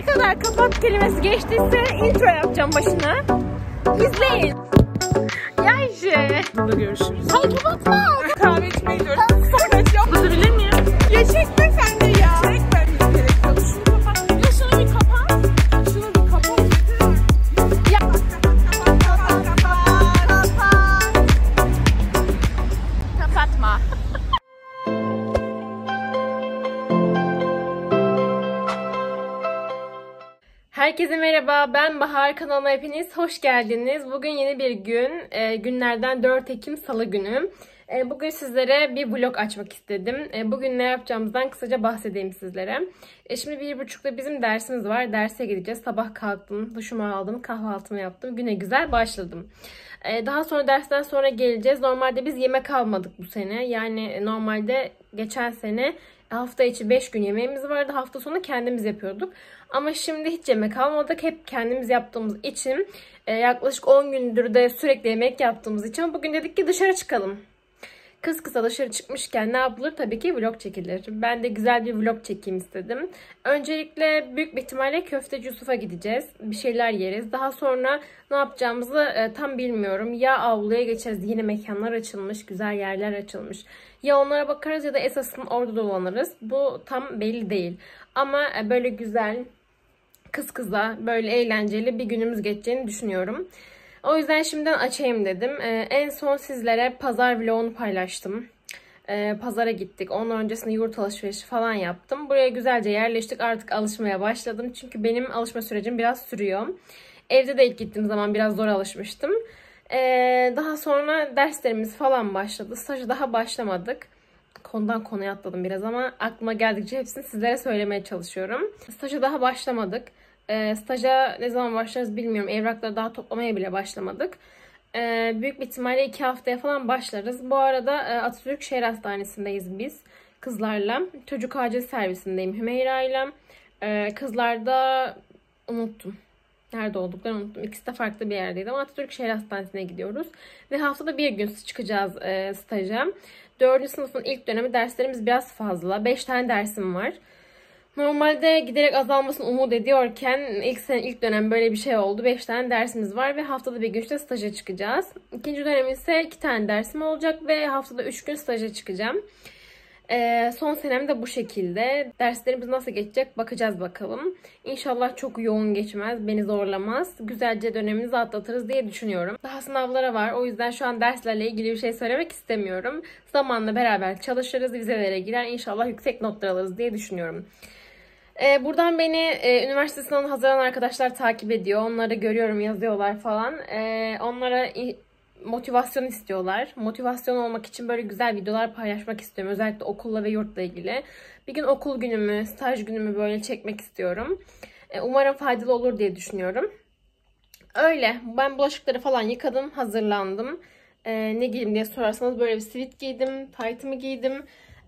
ne kadar kapat kelimesi geçtiyse intro yapacağım başına. İzleyin. Ya Ayşe. Burada görüşürüz. Hayır kapatma. Kahve içmeye gidiyoruz. Sonra yok. Durabilir miyim? Ya çekme sen Herkese merhaba. Ben Bahar kanalına hepiniz hoş geldiniz. Bugün yeni bir gün. Ee, günlerden 4 Ekim Salı günü. Ee, bugün sizlere bir vlog açmak istedim. Ee, bugün ne yapacağımızdan kısaca bahsedeyim sizlere. Ee, şimdi bir buçukta bizim dersimiz var. Derse gideceğiz. Sabah kalktım, duşumu aldım, kahvaltımı yaptım. Güne güzel başladım. Ee, daha sonra dersten sonra geleceğiz. Normalde biz yemek almadık bu sene. Yani normalde geçen sene hafta içi 5 gün yemeğimiz vardı. Hafta sonu kendimiz yapıyorduk. Ama şimdi hiç yemek almadık. Hep kendimiz yaptığımız için e, yaklaşık 10 gündür de sürekli yemek yaptığımız için bugün dedik ki dışarı çıkalım. Kız kısa dışarı çıkmışken ne yapılır? Tabii ki vlog çekilir. Ben de güzel bir vlog çekeyim istedim. Öncelikle büyük bir ihtimalle Köfteci Yusuf'a gideceğiz. Bir şeyler yeriz. Daha sonra ne yapacağımızı e, tam bilmiyorum. Ya avluya geçeriz. Yine mekanlar açılmış. Güzel yerler açılmış. Ya onlara bakarız ya da esasın orada dolanırız. Bu tam belli değil. Ama e, böyle güzel, kız kıza böyle eğlenceli bir günümüz geçeceğini düşünüyorum. O yüzden şimdiden açayım dedim. Ee, en son sizlere pazar vlogunu paylaştım. Ee, pazara gittik. Onun öncesinde yurt alışverişi falan yaptım. Buraya güzelce yerleştik. Artık alışmaya başladım. Çünkü benim alışma sürecim biraz sürüyor. Evde de ilk gittiğim zaman biraz zor alışmıştım. Ee, daha sonra derslerimiz falan başladı. Stajı daha başlamadık. Konudan konuya atladım biraz ama aklıma geldikçe hepsini sizlere söylemeye çalışıyorum. Staja daha başlamadık. E, staja ne zaman başlarız bilmiyorum. Evrakları daha toplamaya bile başlamadık. E, büyük bir ihtimalle iki haftaya falan başlarız. Bu arada e, Atatürk Şehir Hastanesi'ndeyiz biz kızlarla. Çocuk acil servisindeyim Hümeyra ile. E, kızlarda unuttum. Nerede olduklarını unuttum. İkisi de farklı bir yerdeydi Atatürk Şehir Hastanesi'ne gidiyoruz. Ve haftada bir gün çıkacağız e, staja. Dördüncü sınıfın ilk dönemi derslerimiz biraz fazla. Beş tane dersim var. Normalde giderek azalmasını umut ediyorken ilk sene ilk dönem böyle bir şey oldu. 5 tane dersimiz var ve haftada bir gün işte staja çıkacağız. İkinci dönem ise 2 tane dersim olacak ve haftada 3 gün staja çıkacağım. Ee, son senem de bu şekilde. Derslerimiz nasıl geçecek bakacağız bakalım. İnşallah çok yoğun geçmez, beni zorlamaz. Güzelce dönemimizi atlatırız diye düşünüyorum. Daha sınavlara var. O yüzden şu an derslerle ilgili bir şey söylemek istemiyorum. Zamanla beraber çalışırız, vizelere girer. İnşallah yüksek notlar alırız diye düşünüyorum. Ee, buradan beni e, üniversite sınavına hazırlanan arkadaşlar takip ediyor. Onları görüyorum, yazıyorlar falan. Ee, onlara motivasyon istiyorlar. Motivasyon olmak için böyle güzel videolar paylaşmak istiyorum. Özellikle okulla ve yurtla ilgili. Bir gün okul günümü, staj günümü böyle çekmek istiyorum. Ee, umarım faydalı olur diye düşünüyorum. Öyle. Ben bulaşıkları falan yıkadım, hazırlandım. Ee, ne giyeyim diye sorarsanız böyle bir sivit giydim, taytımı giydim.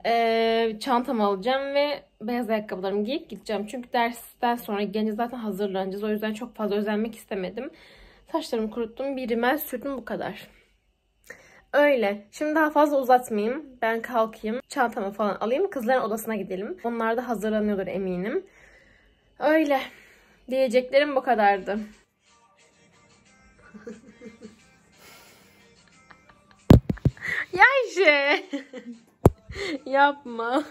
Ee, çantamı alacağım ve beyaz ayakkabılarımı giyip gideceğim. Çünkü dersten sonra gelince zaten hazırlanacağız. O yüzden çok fazla özenmek istemedim. Saçlarımı kuruttum. Bir rimel sürdüm bu kadar. Öyle. Şimdi daha fazla uzatmayayım. Ben kalkayım. Çantamı falan alayım. Kızların odasına gidelim. Onlar da hazırlanıyordur eminim. Öyle. Diyeceklerim bu kadardı. ya Ayşe. Yapma.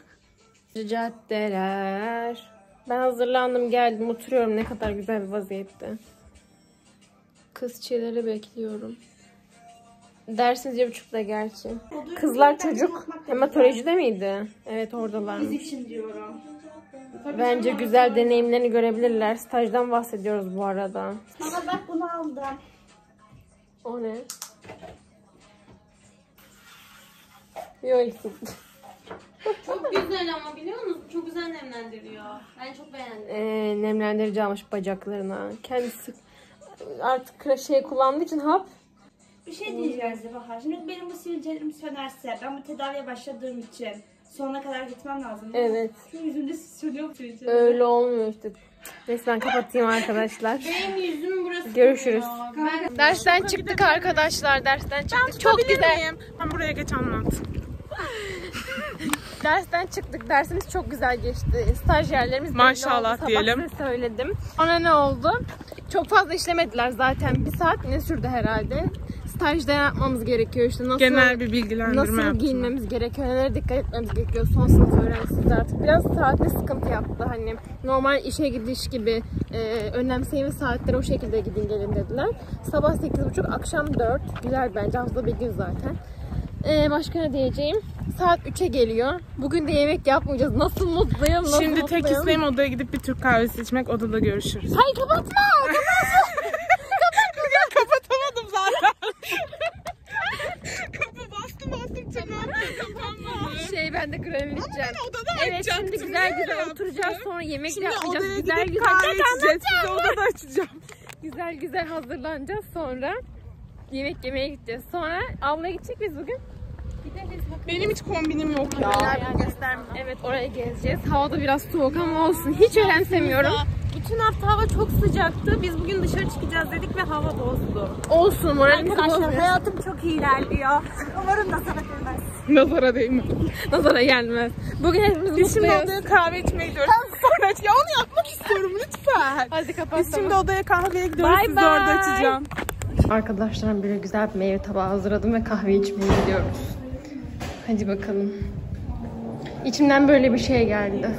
Caddeler. Ben hazırlandım geldim oturuyorum ne kadar güzel bir vaziyette. Kız çiğleri bekliyorum. Dersiniz bir buçukta gerçi. Kızlar çocuk hematolojide miydi? Evet oradalarmış. için diyorum. Bence güzel deneyimlerini görebilirler. Stajdan bahsediyoruz bu arada. Baba bak bunu aldım. O ne? Yok Çok güzel ama biliyor musun? Çok güzel nemlendiriyor. Ben çok beğendim. Ee, nemlendirici almış bacaklarına. Kendisi artık şey kullandığı için hap. Bir şey diyeceğim size Bahar. Şimdi benim bu sivilcelerim sönerse ben bu tedaviye başladığım için sonuna kadar gitmem lazım. değil mi? Evet. Şu yüzümde sönüyor sivilcelerim. Öyle olmuyor işte. Neyse ben kapatayım arkadaşlar. Benim yüzümün burası Görüşürüz. Ben Dersten çıktık arkadaşlar. Dersten çıktık. Çok güzel. Ben buraya geç anlat. Dersten çıktık. Dersimiz çok güzel geçti. Stajyerlerimiz Maşallah oldu. Sabah diyelim. size söyledim. Sonra ne oldu? Çok fazla işlemediler zaten. Bir saat ne sürdü herhalde? Stajda yapmamız gerekiyor işte. Nasıl, Genel bir bilgilendirme Nasıl yaptım. giyinmemiz gerekiyor, nelere dikkat etmemiz gerekiyor. Son sınıf öğrencisiyiz artık. Biraz saatte sıkıntı yaptı. Hani normal işe gidiş gibi e, önemseyimi saatleri o şekilde gidin gelin dediler. Sabah 8.30, akşam 4. Güzel bence. Haftada bir gün zaten. E, başka ne diyeceğim? Saat 3'e geliyor. Bugün de yemek yapmayacağız. Nasıl mutluyum, nasıl Şimdi tek mutluyum. isteğim odaya gidip bir Türk kahvesi içmek. Odada görüşürüz. Hayır kapatma! Kapatamadım zaten. Kapı bastım bastım tırnağım kapanmadı. Şey ben de kremi içeceğim. Odada Evet açacaktım. şimdi güzel Niye güzel yaptın? oturacağız sonra yemek Şimdi yapmayacağız. odaya Güzel gidip güzel kahve içeceğiz. Anlatacağım. odada açacağım. Güzel güzel hazırlanacağız sonra yemek yemeye gideceğiz. Sonra avluya gidecek biz bugün. Benim hiç kombinim yok ya. Evet oraya gezeceğiz. Hava da biraz soğuk ama olsun. Hiç önemsemiyorum. Bütün hafta hava çok sıcaktı. Biz bugün dışarı çıkacağız dedik ve hava bozdu. Olsun moralimizi Arkadaşlar bozmuyor. hayatım çok iyi ilerliyor. Umarım nazara değmez. Nazara değme. Nazara gelmez. Bugün hepimiz Biz şimdi mutluyuz. odaya kahve içmeye gidiyoruz. Sonra ya onu yapmak istiyorum lütfen. Hadi kapat. Biz şimdi odaya kahveye gidiyoruz. Bye Sizi bye. orada açacağım. Arkadaşlarım böyle güzel bir meyve tabağı hazırladım ve kahve içmeye gidiyoruz. Hadi bakalım. İçimden böyle bir şey geldi.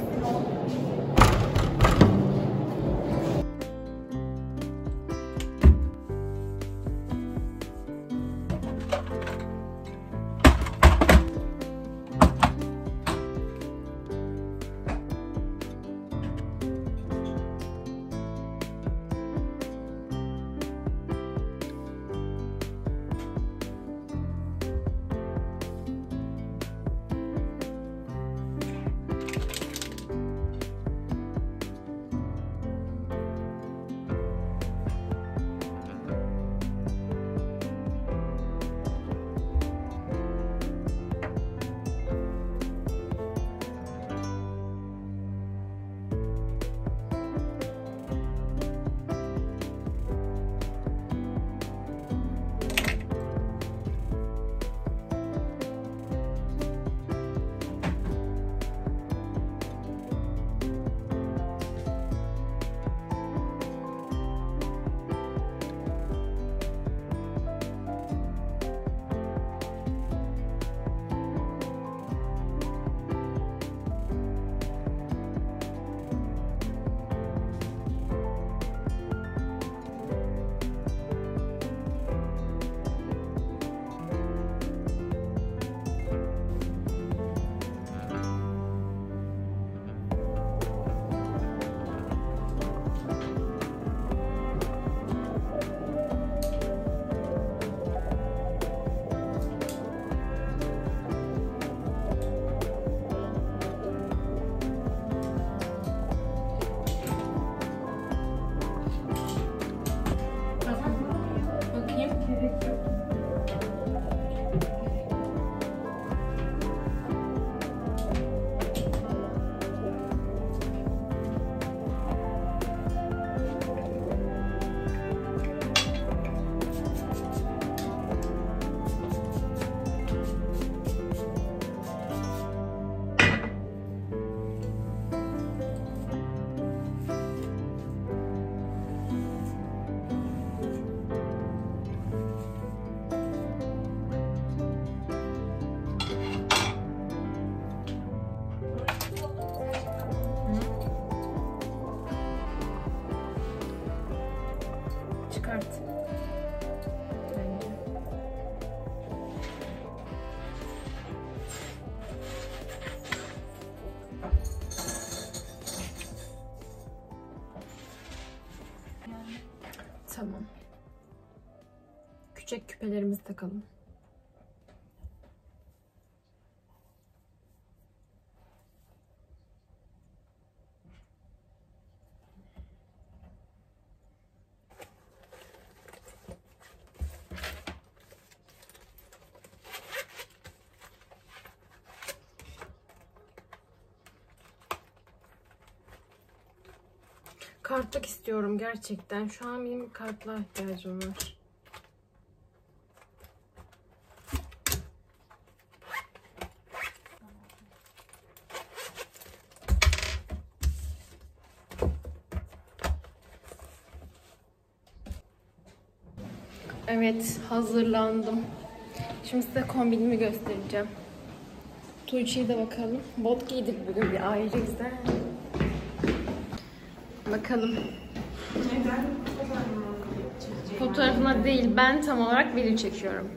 Küçük küpelerimizi takalım. Kartlık istiyorum gerçekten. Şu an benim kartlığa ihtiyacım var. Evet, hazırlandım. Şimdi size kombinimi göstereceğim. Tuğçe'ye de bakalım. Bot giydik bugün bir ayrıyız da. Bakalım. Fotoğrafına değil, ben tam olarak video çekiyorum.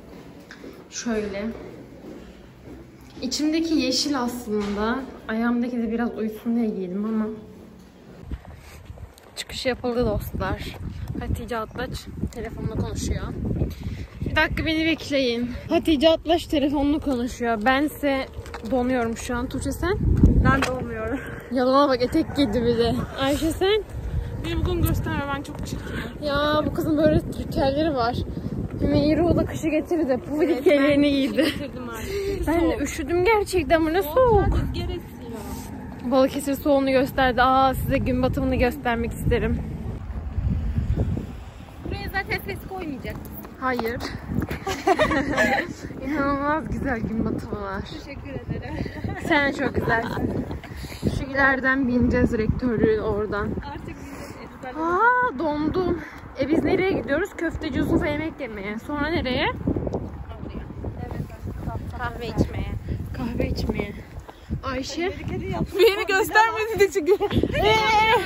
Şöyle. İçimdeki yeşil aslında. Ayağımdaki de biraz uyusun diye giydim ama. Çıkış yapıldı dostlar. Hatice Atlaç telefonla konuşuyor. Bir dakika beni bekleyin. Hatice Atlaç telefonla konuşuyor. Bense donuyorum şu an. Tuğçe sen? Ben de olmuyorum. Yalana bak etek giydi bir de. Ayşe sen? Beni bugün gösterme ben çok çirkinim. Ya bu kızın böyle ritüelleri var. Meyru da kışı getirdi. Bu ritüellerini giydi. Bitirdim artık. Ben de üşüdüm gerçekten. Bu ne soğuk. Balıkesir soğuğunu gösterdi. Aa size gün batımını göstermek isterim. Ses koymayacak. Hayır. İnanılmaz güzel gün batımı var. Teşekkür ederim. Sen çok güzelsin. Şu ileriden bineceğiz rektörlüğün oradan. Artık ezber Aa dondum. E biz nereye gidiyoruz? Köfteci Yusuf'a yemek yemeye. Sonra nereye? kahve içmeye. Kahve içmeye. Ayşe. Beni göstermediğin için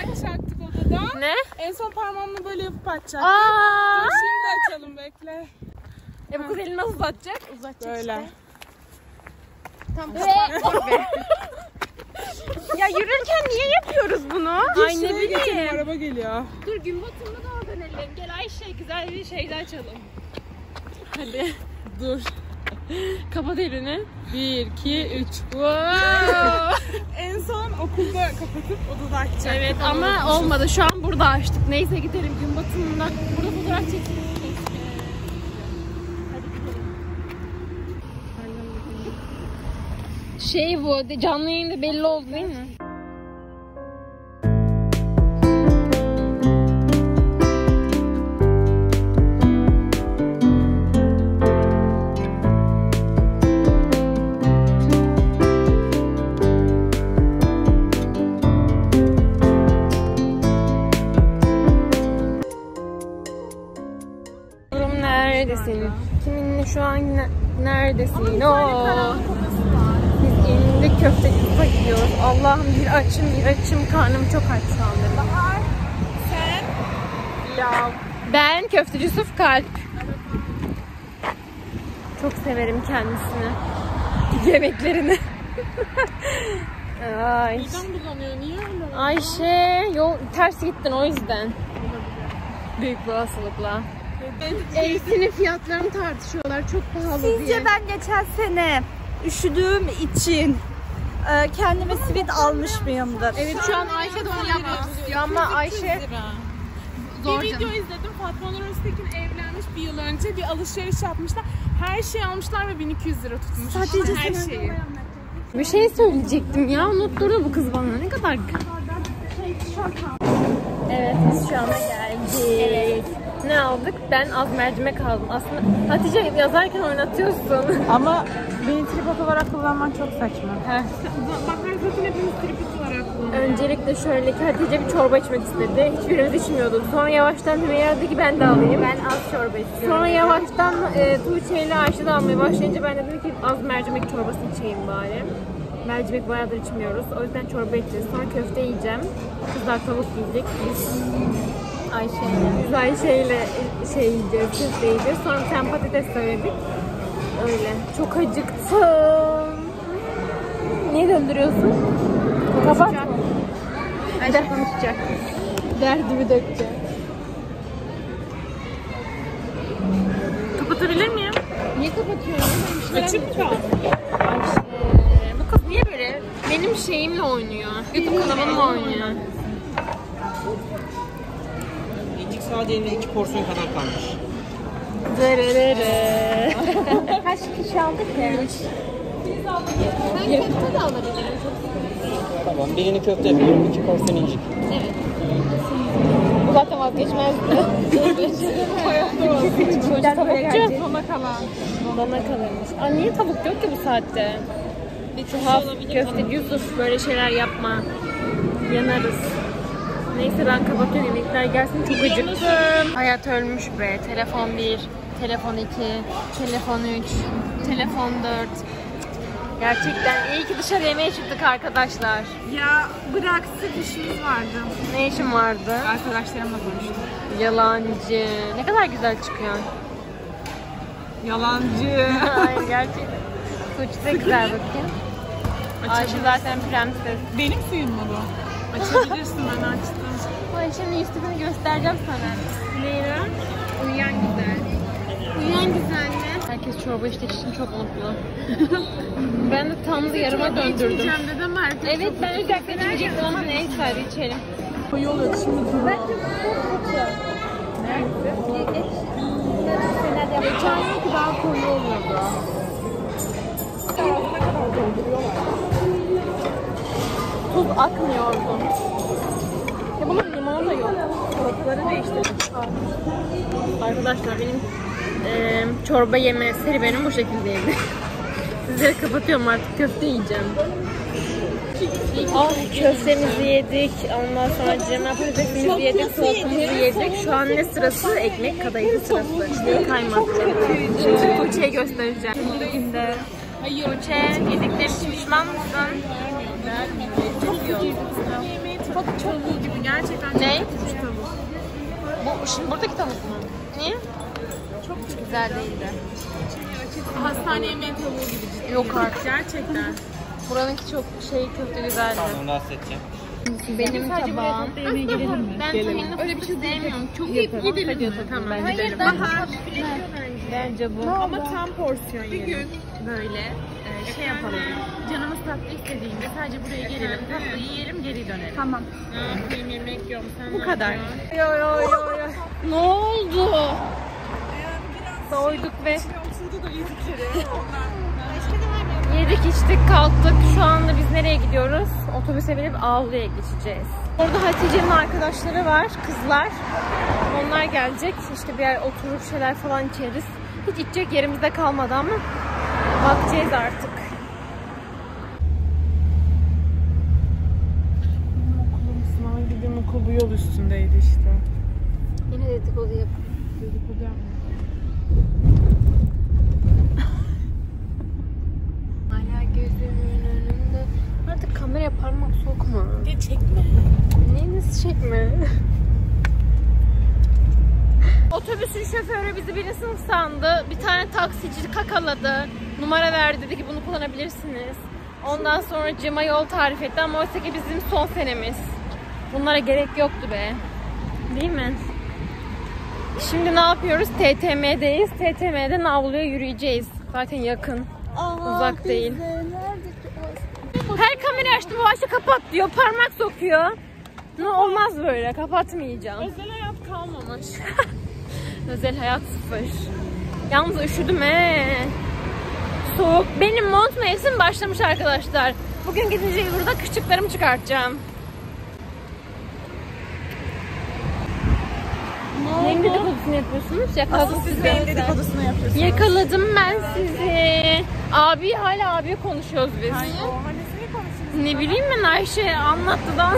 açacaktık odada. Ne? En son parmağımla böyle yapıp açacaktık. Aa! Dur şimdi açalım bekle. E bu kız elini nasıl uzatacak? Böyle. Ya yürürken niye yapıyoruz bunu? Ay ne bileyim. araba geliyor. Dur gün batımında da oradan dönelim. Gel Ayşe güzel bir şeyde açalım. Hadi. Dur. Kapat elini. 1, 2, 3. Wow. En son okulda kapatıp odada açacaktık. evet ama olmadı. Şu an burada açtık. Neyse gidelim gün batımında. Burada fotoğraf çekelim. Şey bu, canlı yayında belli oldu değil mi? Neredesin? Oo. Biz indik köfteci Yusuf'a gidiyoruz. Allah'ım bir açım bir açım karnım çok aç şu anda. Sen? Ya. Ben köfteci Yusuf Kalp. Çok severim kendisini. Yemeklerini. Ay. Midem bulanıyor. Niye öyle? Ayşe yol ters gittin o yüzden. Büyük bir olasılıkla. Elbisinin fiyatlarını tartışıyorlar. Çok pahalı diye. Sizce ben geçen sene üşüdüğüm için e, kendime simit almış mıyımdır? Evet şu an Ayşe de onu yapmak istiyor ama Ayşe zor bir video canım. izledim. Fatma Nur Öztekin evlenmiş bir yıl önce. Bir alışveriş yapmışlar. Her şeyi almışlar ve 1200 lira tutmuş. Sadece Her şeyi. Bir şey söyleyecektim ya unutturdu bu kız bana ne kadar. Evet biz şu anda geldik. Ne aldık? Ben az mercimek aldım. Aslında Hatice yazarken oynatıyorsun. Ama beni tripod olarak kullanman çok saçma. Bakar zaten hepimiz tripod olarak kullanıyoruz. Öncelikle şöyle ki Hatice bir çorba içmek istedi. Hiçbirimiz içmiyorduk. Sonra yavaştan Hümeyra dedi ki ben de alayım. Ben az çorba istiyorum. Sonra yavaştan e, Tuğçe ile Ayşe de almaya başlayınca ben de dedim ki az mercimek çorbası içeyim bari. Mercimek bayağıdır içmiyoruz. O yüzden çorba içeceğiz. Sonra köfte yiyeceğim. Kızlar tavuk yiyecek. Biz Ayşe Biz Ayşe ile şey yiyeceğiz, köfte yiyeceğiz. Sonra bir tane patates söyledik. Öyle. Çok acıktım. Niye döndürüyorsun? Kapat. Ayşe konuşacak. Derdimi dökeceğim. Kapatabilir miyim? Niye kapatıyorsun? Açık mı? Ayşe. Bu kız niye böyle benim şeyimle oynuyor? YouTube kanalımla oynuyor. İncik sadeyle iki porsiyon kadar kalmış. Dırırırı. Kaç kişi aldık ki? Ben köfte de alabilirim. Tamam birini köfte yapıyorum, iki porsiyon incik. Bu zaten vazgeçmezdi. Çocuk tavukçu. Sona kalan. Bana kalırmış. Aa, niye tavuk yok ki bu saatte? Bir tuhaf köfteci Yusuf böyle şeyler yapma. Yanarız. Neyse ben kapatıyorum yemekler gelsin çok acıktım. Hayat ölmüş be. Telefon bir, telefon 2, telefon 3, telefon 4. Gerçekten iyi ki dışarı yemeğe çıktık arkadaşlar. Ya bıraktık işimiz vardı. Ne işin vardı? Arkadaşlarımla konuştum. Yalancı. Ne kadar güzel çıkıyor. Yalancı. Ay gerçekten. Tuğçe de güzel bakayım. Ayşe zaten prenses. Benim suyum mu bu? Açabilirsin ben açtım. Ayşe'nin üstünü göstereceğim sana. Neyi? Uyuyan güzel. Uyuyan güzel mi? Herkes çorba içtiği için çok mutlu. ben de tam da yarıma döndürdüm. İçeceğim dedim herkes. Evet ben özellikle içecektim ama neyse hadi içelim. Koyu oluyor şimdi duru. Geçen yılki daha koyu oluyordu. Tuz akmıyordu. Ya bunun limonu da yok. Salataları değiştirdim. Arkadaşlar benim eee, çorba yeme serüvenim bu şekildeydi. Sizlere kapatıyorum artık köfte yiyeceğim. Ah köftemizi yedik. Ondan sonra cema patatesimizi yedik. Salatamızı yedik. Şu an ne sırası? Ekmek kadayıfı sırası. İşte kaymaklı. Şimdi Tuğçe'ye göstereceğim. Şimdi Tuğçe yedikleri için pişman mısın? Çok iyi. Çok tavuğu gibi gerçekten. Ne? Çok şimdi buradaki tavuk mu? Niye? Çok güzel değildi. Hastane yemeği tavuğu gibi. Yok artık. Gerçekten. Buranınki çok şey köfte güzeldi. Onu rahatsız edeceğim. Benim tabağım. Ben tahinli Öyle bir şey sevmiyorum. Çok iyi gidelim mi? Tamam. Hayır, Bahar. Bence bu. Ama tam porsiyon yiyelim. Böyle e, şey yapalım. Canımız tatlı istediğinde sadece buraya gelelim, tatlıyı yiyelim, geri dönelim. Tamam. Yemek yiyorum sen Bu kadar. Yo yo yo yo. Ne oldu? Doyduk ve yedik içtik kalktık. Şu anda biz nereye gidiyoruz? Otobüse binip Avlu'ya geçeceğiz. Orada Hatice'nin arkadaşları var, kızlar. Onlar gelecek. İşte bir yer oturup şeyler falan içeriz. Hiç içecek yerimizde kalmadı ama bakacağız artık. Gideyim okul bu yol üstündeydi işte. Yine dedikodu yap. Dedikodu yapma. Hala gözümün önünde. Artık kameraya parmak sokma. Ya çekme. Nasıl çekme? Otobüsün şoförü bizi sınıf sandı. Bir tane taksici kakaladı. Numara verdi dedi ki bunu kullanabilirsiniz. Ondan sonra cima yol tarif etti ama oysa ki bizim son senemiz. Bunlara gerek yoktu be. Değil mi? Şimdi ne yapıyoruz? TTM'deyiz. TTM'den avluya yürüyeceğiz. Zaten yakın. Uzak değil. Her kamera açtım açı kapat diyor. Parmak sokuyor. Ne olmaz böyle. Kapatmayacağım. Özel hayat kalmamış. Özel hayat sıfır. Yalnız üşüdüm he. Soğuk. Benim mont mevsim başlamış arkadaşlar. Bugün gidince burada küçüklerimi çıkartacağım. Neyin dedikodusunu yapıyorsunuz? Yakaladım sizi. benim dedikodusunu yapıyorsunuz. Yakaladım ben sizi. Abi hala abi konuşuyoruz biz. Konuşuyoruz? Ne bileyim ben Ayşe anlattı da.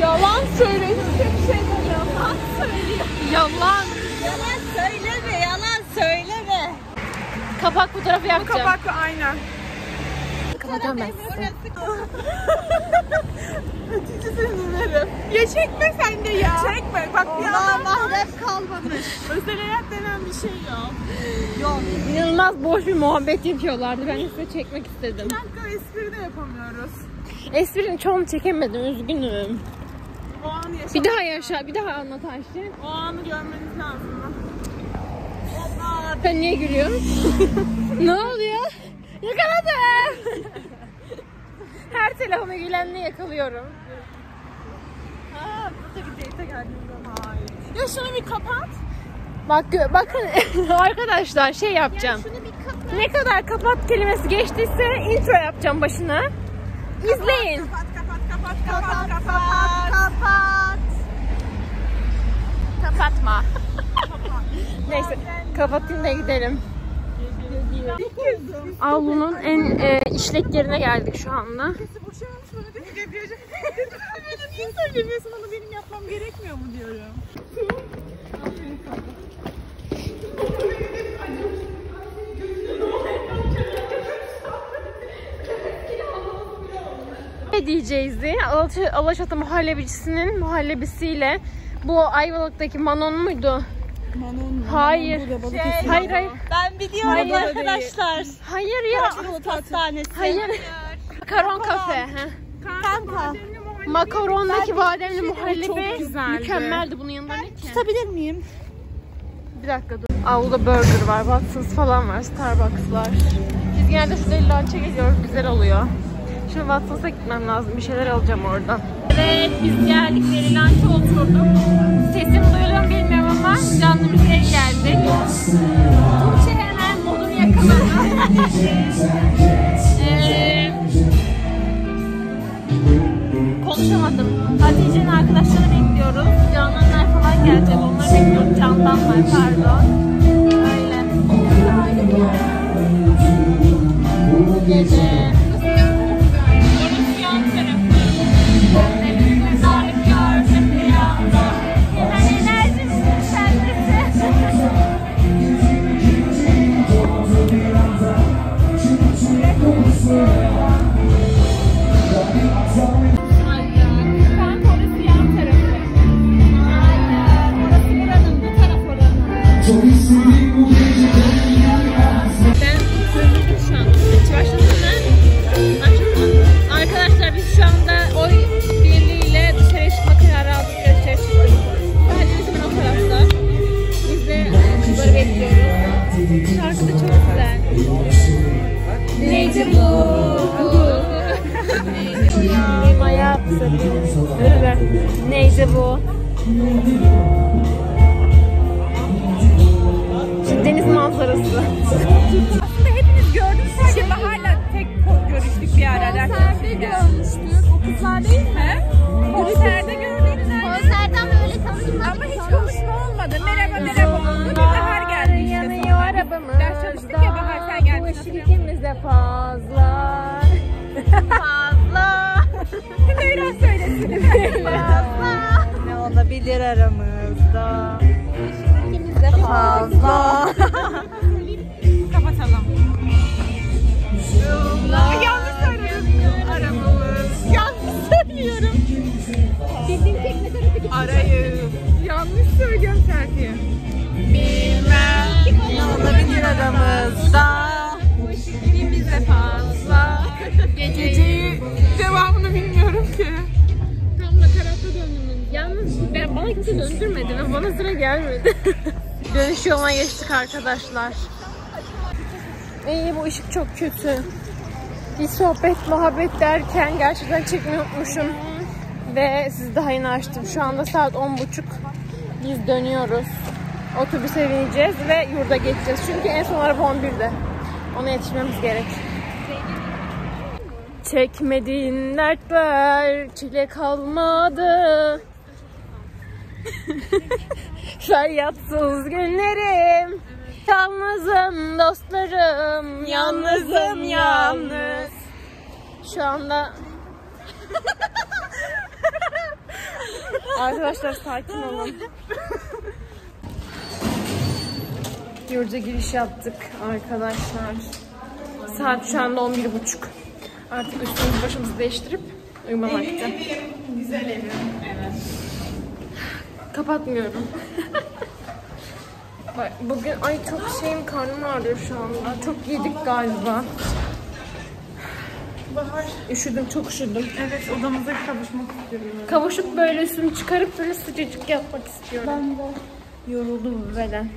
Yalan söylüyor. Hiçbir şey yalan söylüyor. Yalan. Yalan söyleme, yalan söyleme. Kapak fotoğrafı yapacağım. Kabaklı aynen. Sizi. Hatice seni dinlerim. Ya çekme sen de ya. Çekme. Bak bir adam mahrem kalmamış. özel hayat denen bir şey yok. İnanılmaz boş bir muhabbet yapıyorlardı. Ben size çekmek istedim. Bir dakika espri de yapamıyoruz. Esprinin çoğunu çekemedim. Üzgünüm. O anı yaşa. Bir daha yaşa. Bir daha anlat Ayşe. O anı görmeniz lazım. Sen niye gülüyorsun? ne oluyor? Yakaladım. Her telefona gülenle yakalıyorum. Ha, burada bir date geldiğimde hayır. Ya şunu bir kapat. Bak bakın arkadaşlar şey yapacağım. Ne kadar kapat kelimesi geçtiyse intro yapacağım başına. İzleyin. Kapat kapat kapat kapat kapat kapat. Kapatma. Neyse kapatayım da gidelim. Avlunun en e, işlek yerine geldik şu anda. Kesin boşanmış niye söylemiyorsun onu benim yapmam gerekmiyor mu diyorum. diyeceğizdi. Alaçatı muhallebicisinin muhallebisiyle bu Ayvalık'taki Manon muydu? Manon Hayır. hayır hayır. Ben biliyorum Hayır. arkadaşlar. Hayır ya. Pastanesi. Hayır. Makaron kafe. heh. Kanka. Makaron'daki bademli muhallebi çok güzeldi. mükemmeldi. Bunun yanında ne ki? Tutabilir miyim? Bir dakika dur. Avluda burger var, Watsons falan var, Starbucks var. Biz genelde şu deli lunch'a geliyoruz, güzel oluyor. Şimdi Watsons'a gitmem lazım, bir şeyler alacağım oradan. Evet, biz geldik, deli lunch'a oturduk. Sesim duyuluyor mu bilmiyorum ama müziğe geldik. Tuğçe hemen modunu yakaladı. Eee, konuşamadım. Hatice'nin arkadaşları bekliyoruz. Cananlar falan gelecek. Onları bekliyoruz. Candanlar pardon. Öyle. Bu gece. Olabilir aramızda? İkimiz de fazla. Kapatalım. Yanlış söyledim. Aramamız. Yanlış söylüyorum. Bildiğin tek Arayı. Yanlış söylüyorum şarkıyı. Kimse döndürmedi ve bana sıra gelmedi. Dönüş yoluna geçtik arkadaşlar. İyi bu ışık çok kötü. Bir sohbet muhabbet derken gerçekten çekmeyi unutmuşum. Ve siz daha yeni açtım. Şu anda saat 10.30. Biz dönüyoruz. Otobüse bineceğiz ve yurda geçeceğiz. Çünkü en son araba 11'de. Ona yetişmemiz gerek. Çekmediğin dertler çile kalmadı. Feryatsız günlerim. Yalnızım dostlarım. Yalnızım yalnız. Şu anda Arkadaşlar sakin olun. Yurda giriş yaptık arkadaşlar. Saat şu anda 11.30. Artık üstümüzü başımızı değiştirip uyuma vakti. Güzel evim. Evet. Kapatmıyorum. Bak bugün ay çok şeyim karnım ağrıyor şu anda. Çok yedik galiba. Bahar. Üşüdüm çok üşüdüm. Evet odamıza kavuşmak istiyorum. Kavuşup böyle üstümü çıkarıp böyle sıcacık yatmak istiyorum. Ben de. Yoruldum beden.